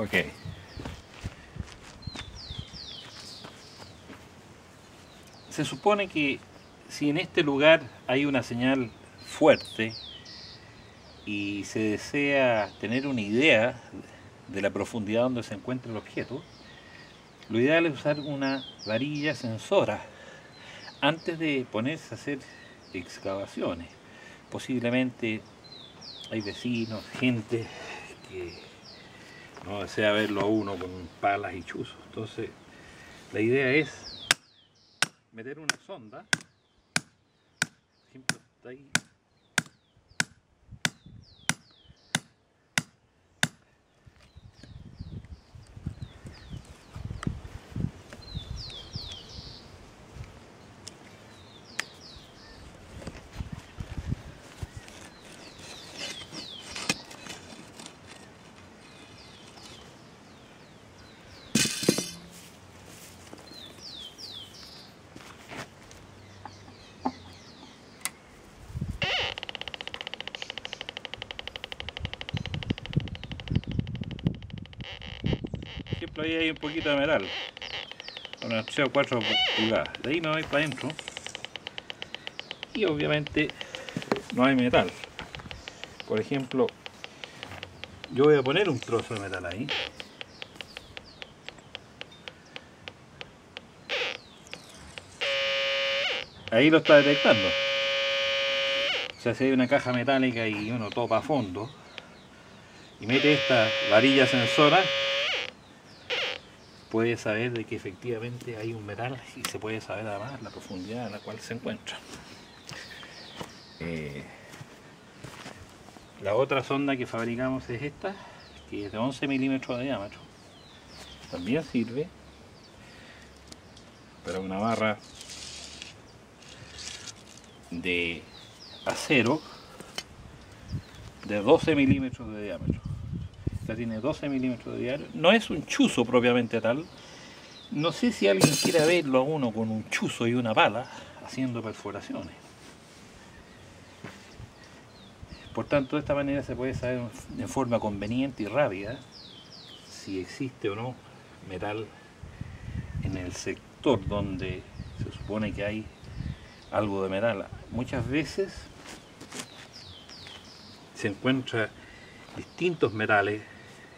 Ok. Se supone que si en este lugar hay una señal fuerte y se desea tener una idea de la profundidad donde se encuentra el objeto, lo ideal es usar una varilla sensora antes de ponerse a hacer excavaciones. Posiblemente hay vecinos, gente que no desea verlo a uno con palas y chuzos. Entonces, la idea es meter una sonda, está ahí ejemplo ahí hay un poquito de metal. Unas 3 o 4 pulgadas. De ahí me voy para adentro. Y obviamente no hay metal. Por ejemplo yo voy a poner un trozo de metal ahí. Ahí lo está detectando. O sea si hay una caja metálica y uno topa a fondo y mete esta varilla sensora puede saber de que efectivamente hay un metal y se puede saber además la profundidad en la cual se encuentra. Eh, la otra sonda que fabricamos es esta, que es de 11 milímetros de diámetro. También sirve para una barra de acero de 12 milímetros de diámetro tiene 12 milímetros de diámetro. No es un chuzo propiamente tal. No sé si alguien quiere verlo a uno con un chuzo y una pala haciendo perforaciones. Por tanto, de esta manera se puede saber de forma conveniente y rápida si existe o no metal en el sector donde se supone que hay algo de metal. Muchas veces se encuentra distintos metales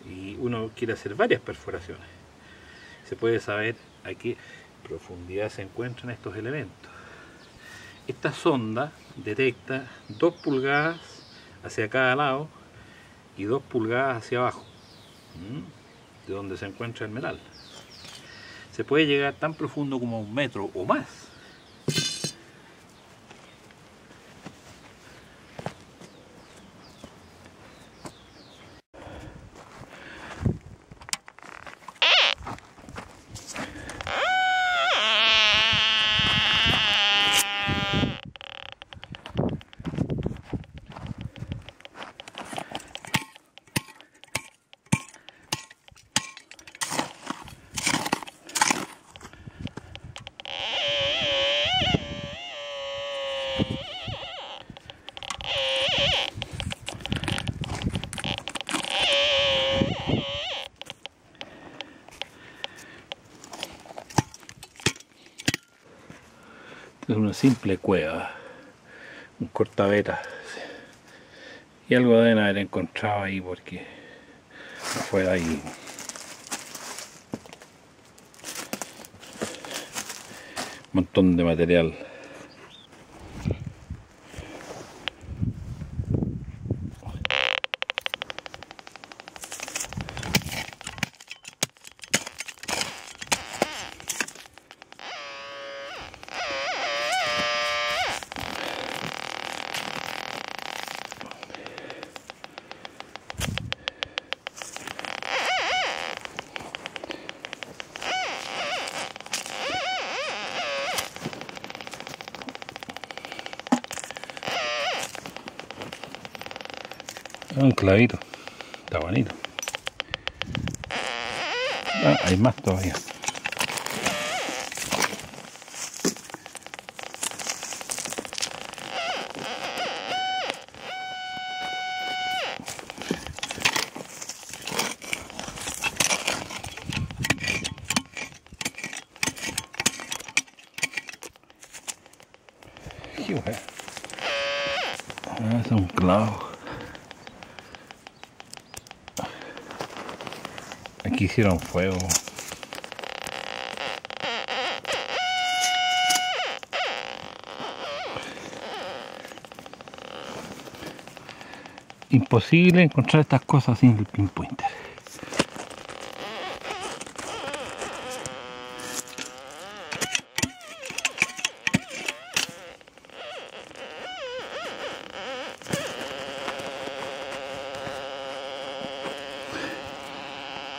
y uno quiere hacer varias perforaciones. Se puede saber a qué profundidad se encuentran estos elementos. Esta sonda detecta 2 pulgadas hacia cada lado y 2 pulgadas hacia abajo, de donde se encuentra el metal. Se puede llegar tan profundo como un metro o más. Es una simple cueva, un cortaveta. Y algo deben haber encontrado ahí porque afuera hay un montón de material. Un clavito. Está bonito. Ah, hay más todavía. Ah, es un clavo. Hicieron fuego. Imposible encontrar estas cosas sin el pinpointer.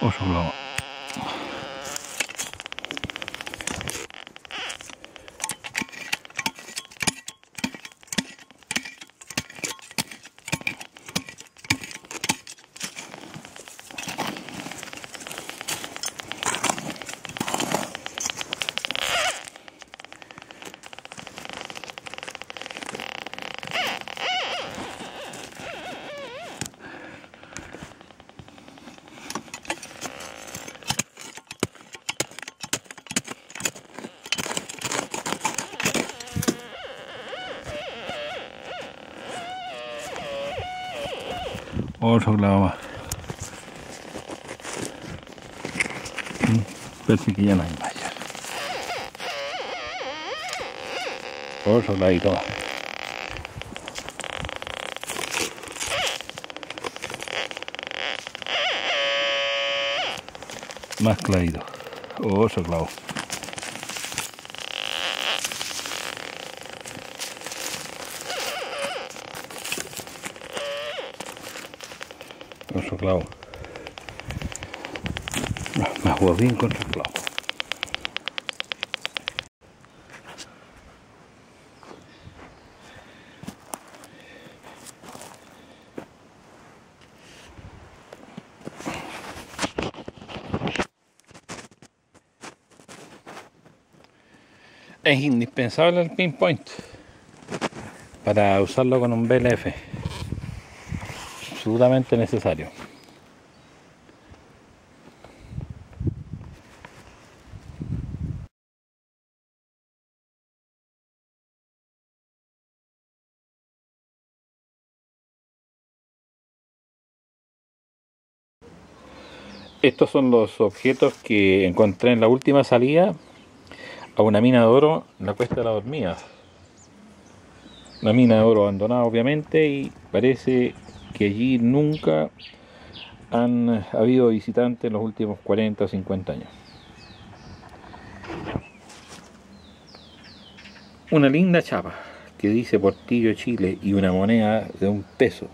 Otro globo. Otro clavo más. Parece que ya no hay más. Otro clavito más. Más clavito. Otro clavo. Clavo. Jugó bien contra el clavo. Es indispensable el pinpoint para usarlo con un BLF. Absolutamente necesario. Estos son los objetos que encontré en la última salida a una mina de oro en la Cuesta de la Dormida. Una mina de oro abandonada obviamente y parece que allí nunca han habido visitantes en los últimos 40 o 50 años. Una linda chapa que dice Portillo Chile y una moneda de un peso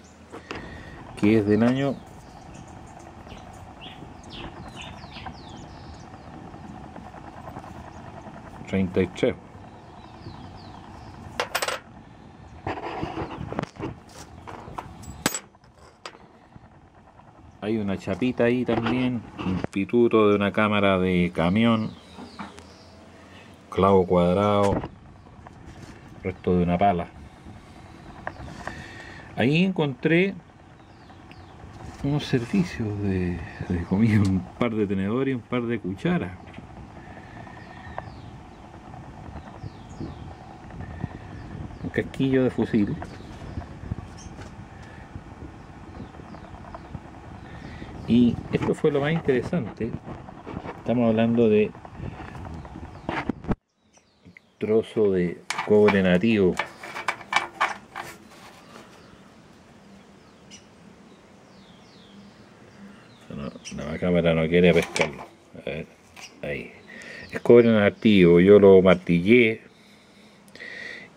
que es del año treinta y tres. Hay una chapita ahí también, un pituto de una cámara de camión, clavo cuadrado, resto de una pala. Ahí encontré unos servicios de, de comida, un par de tenedores y un par de cucharas. Casquillo de fusil. Y esto fue lo más interesante. Estamos hablando de trozo de cobre nativo. La cámara no quiere pescarlo. A ver, ahí. Es cobre nativo. Yo lo martillé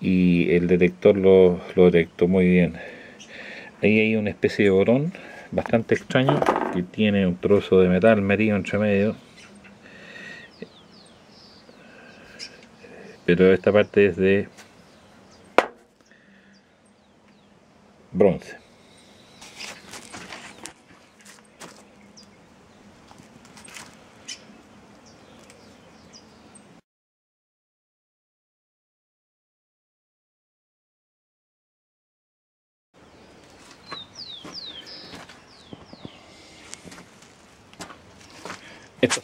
y el detector lo, detectó muy bien. Ahí hay una especie de borón bastante extraño que tiene un trozo de metal metido entre medio. Pero esta parte es de bronce.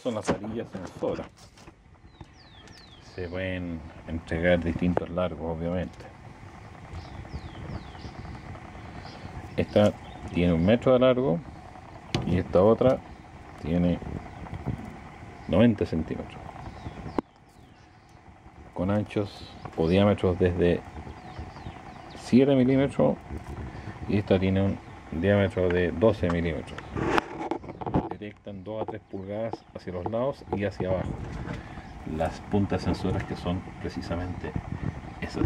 son las varillas sensoras. Se pueden entregar distintos largos, obviamente. Esta tiene un metro de largo y esta otra tiene 90 centímetros. Con anchos o diámetros desde 7 milímetros y esta tiene un diámetro de 12 milímetros detectan 2 a 3 pulgadas hacia los lados y hacia abajo. Las puntas sensoras que son precisamente esas